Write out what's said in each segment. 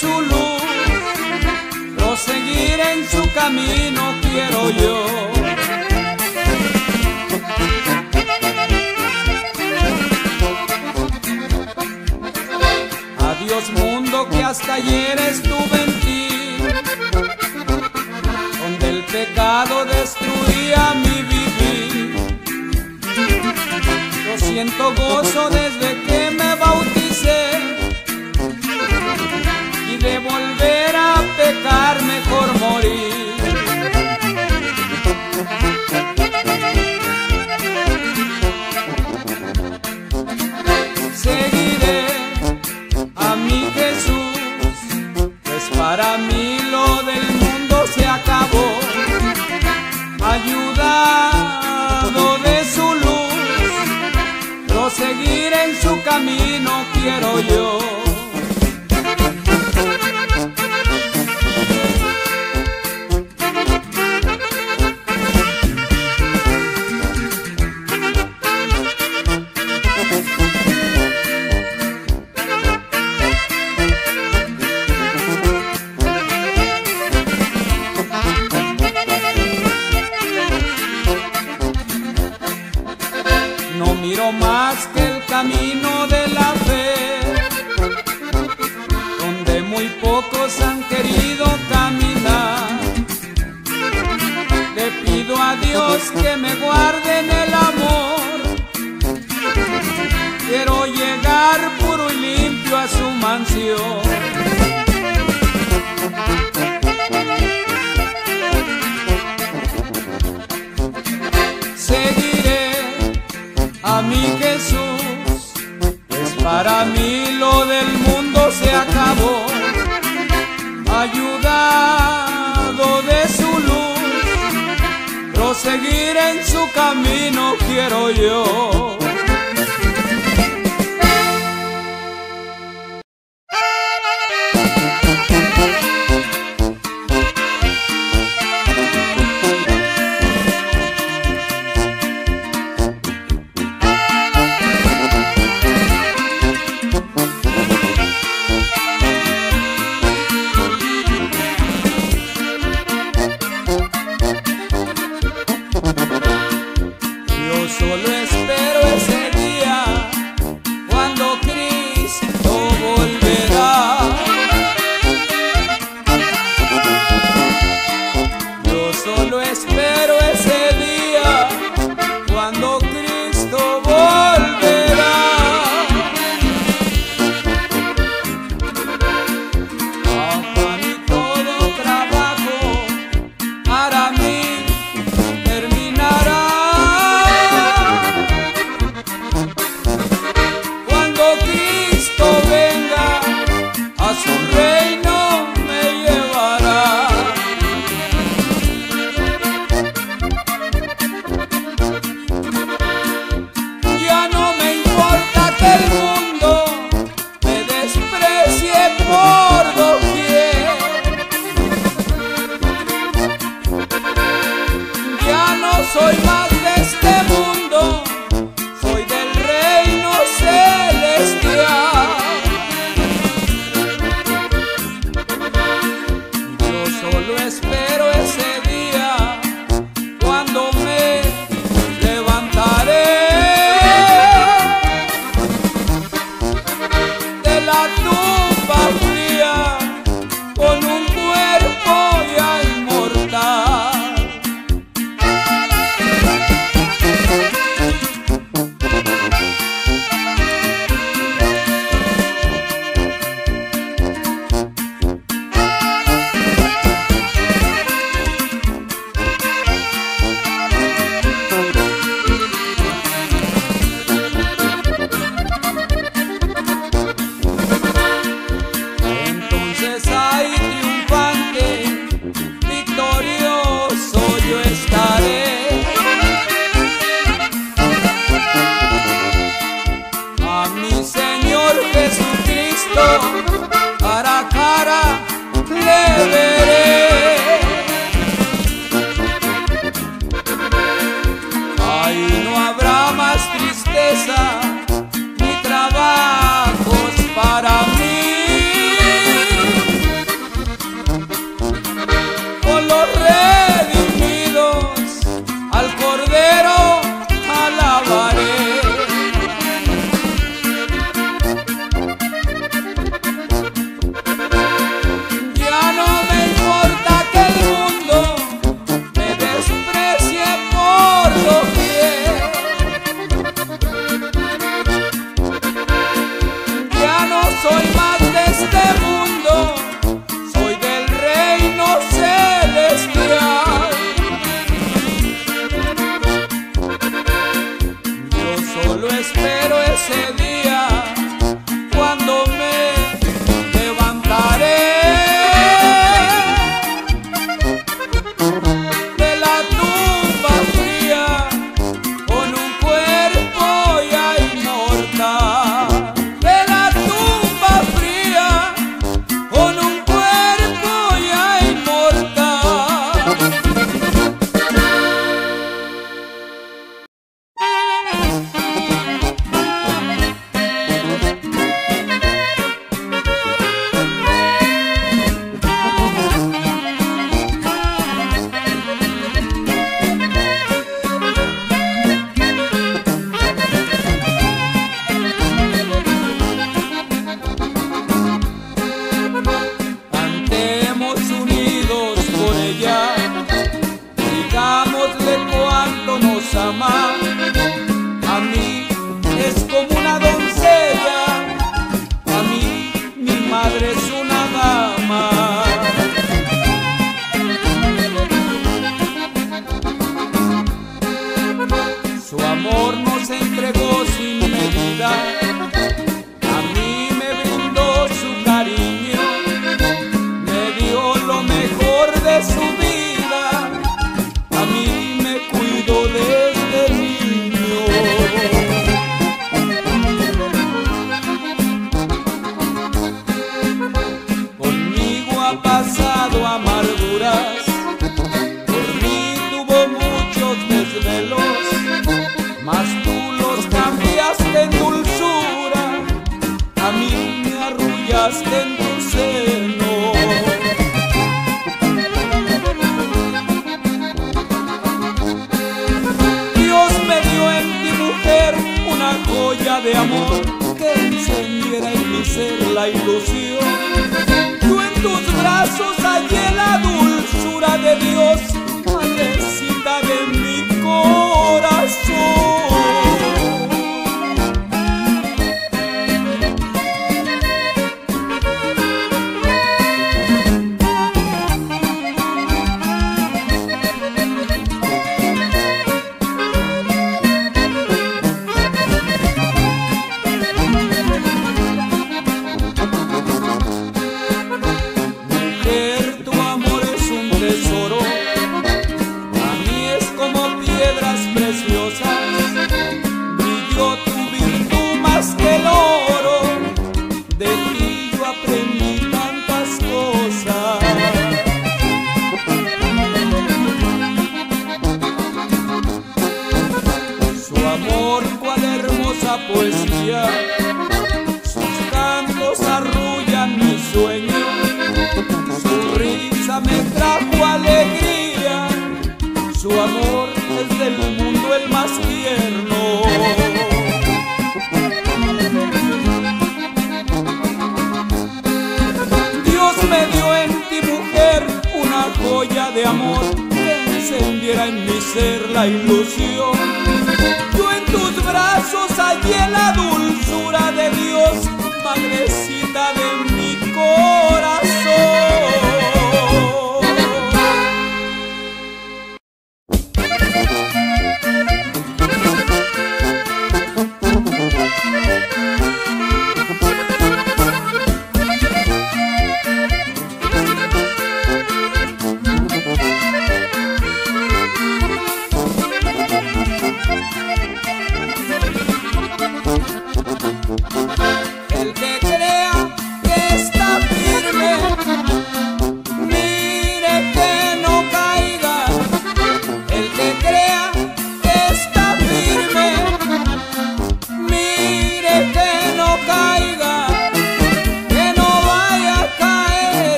Su luz, proseguir en su camino quiero yo. Adiós mundo que hasta ayer estuve en ti donde el pecado destruía mi vivir. Yo siento gozo desde que me bauticé de volver a pecar mejor morir. Seguiré a mi Jesús, pues para mí lo del mundo se acabó. Ayudado de su luz, proseguir en su camino quiero yo. De su luz, proseguir en su camino quiero yo. de Dios. viviera en mi ser la ilusión. Yo en tus brazos hallé la dulzura de Dios, madrecita de mi corazón.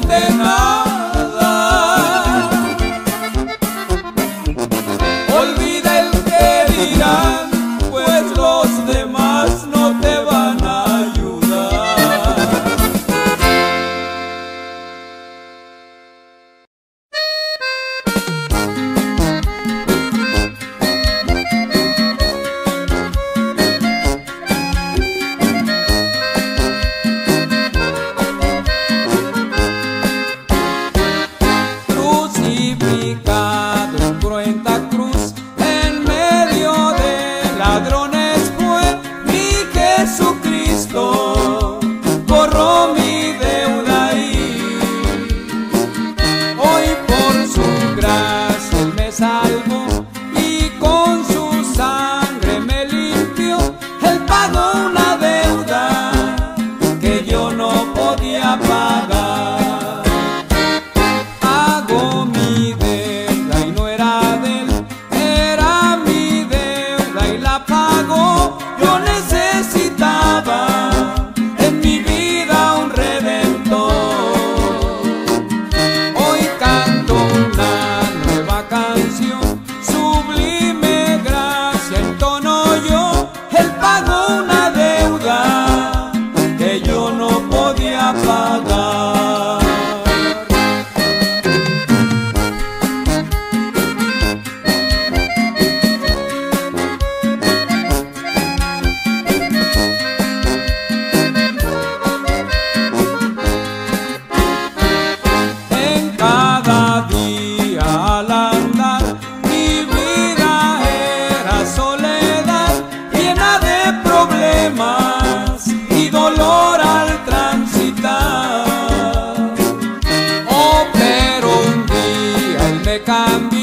condenar. cambia.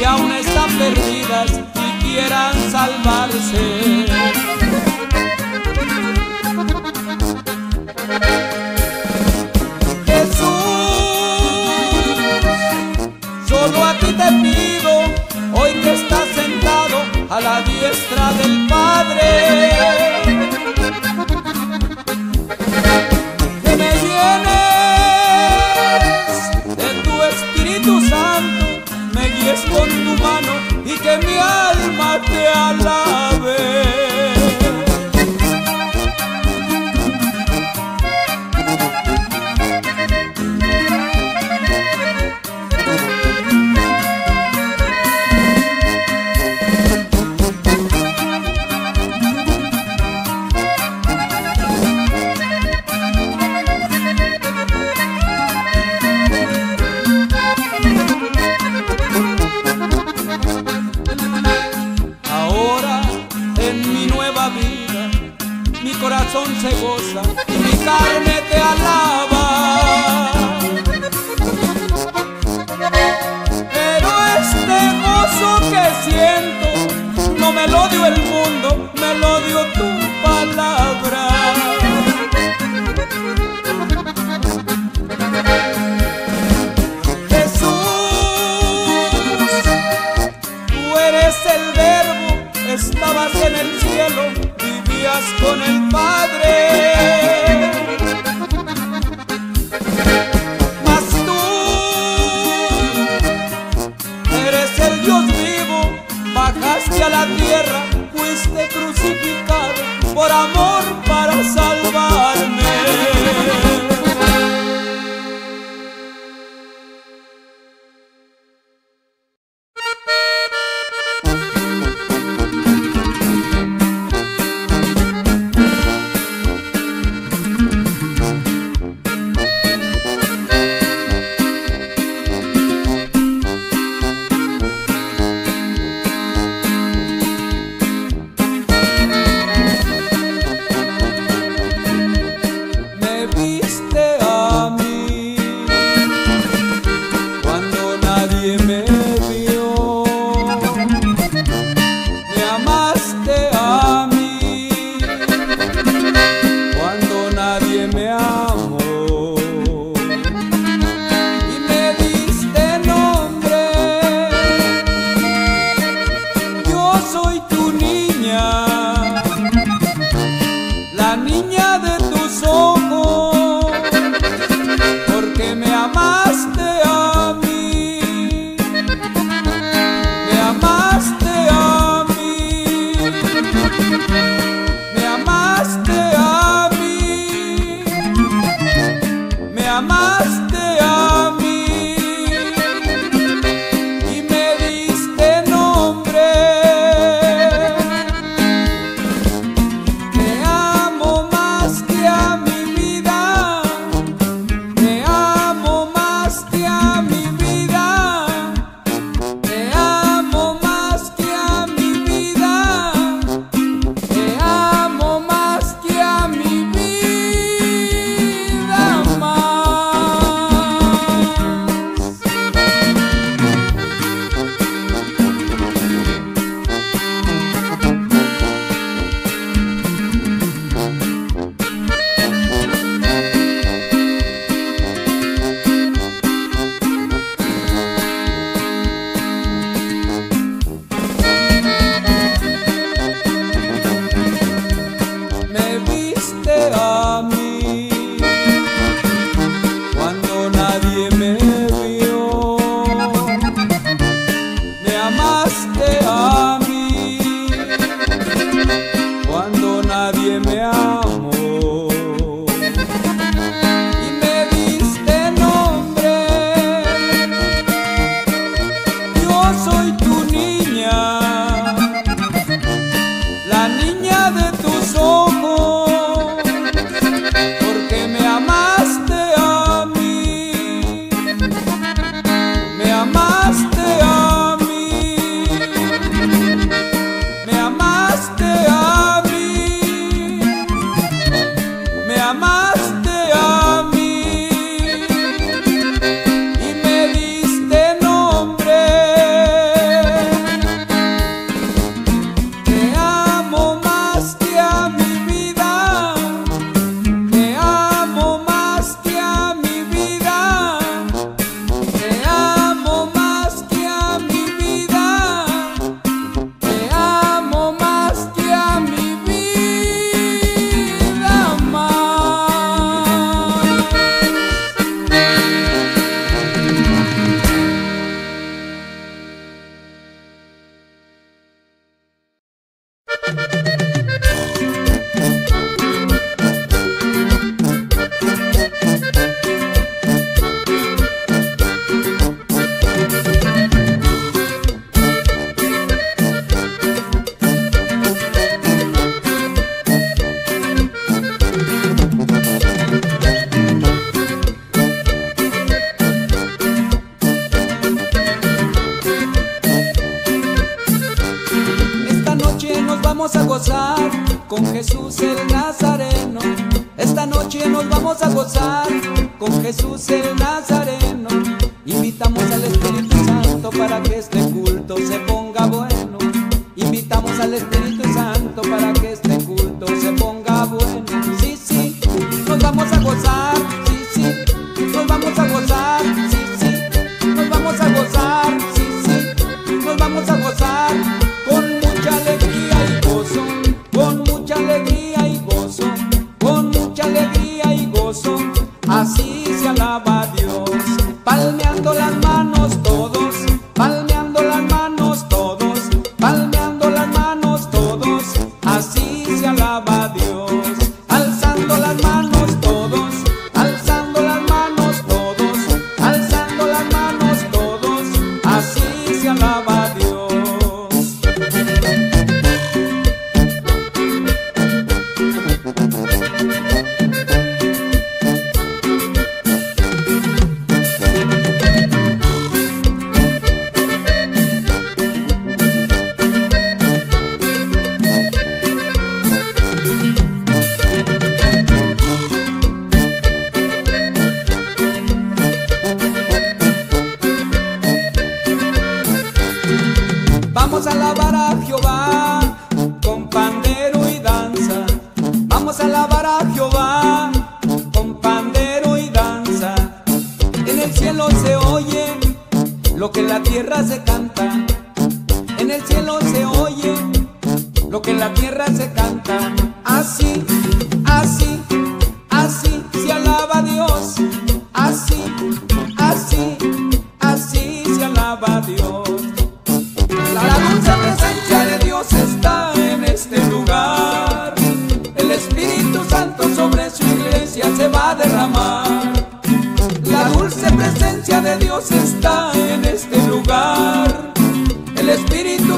que aún están perdidas y quieran salvarse. Jesús, solo a ti te pido, hoy que estás sentado a la diestra del Padre. Ahora en mi nueva vida, mi corazón se goza y mi carne te alaba.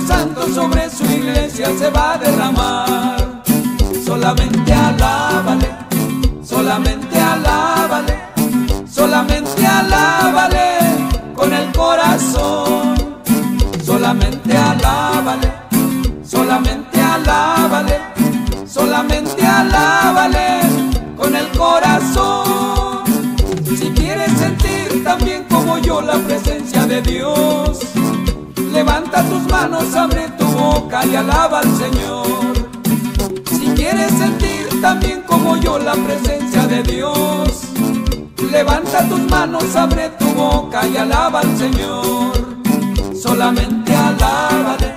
Santo sobre su iglesia se va a derramar. Solamente alábale, solamente alábale, solamente alábale con el corazón. Solamente alábale, solamente alábale, solamente alábale con el corazón. Si quieres sentir también como yo la presencia de Dios Levanta tus manos, abre tu boca y alaba al Señor. Si quieres sentir también como yo la presencia de Dios, levanta tus manos, abre tu boca y alaba al Señor. Solamente alábale,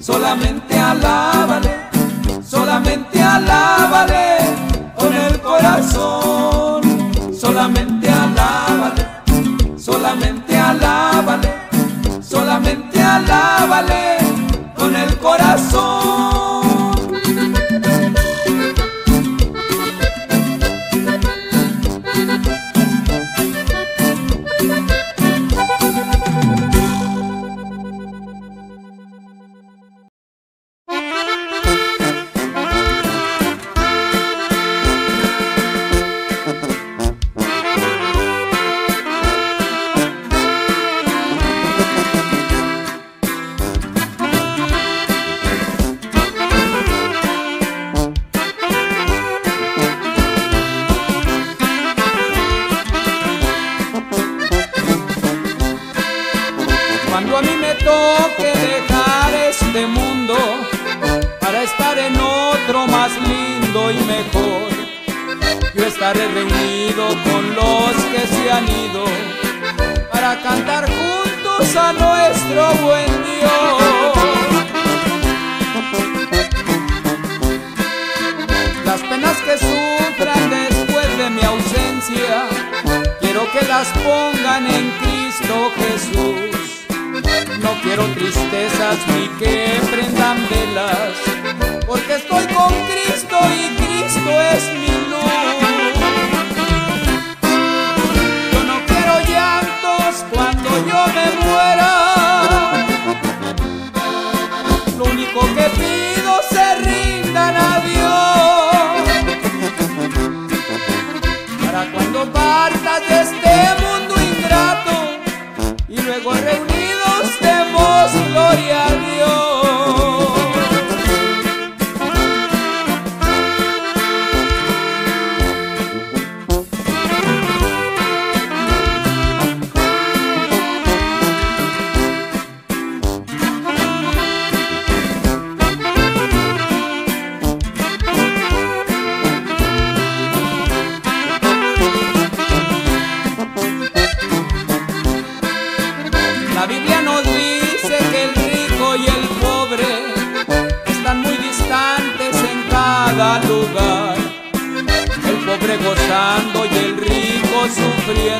solamente alábale, solamente alábale con el corazón. Solamente alábale, solamente alábale alábale con el corazón. las penas que sufran después de mi ausencia, quiero que las pongan en Cristo Jesús. No quiero tristezas ni que prendan velas, porque estoy con Cristo y Cristo es mi gloria. friend.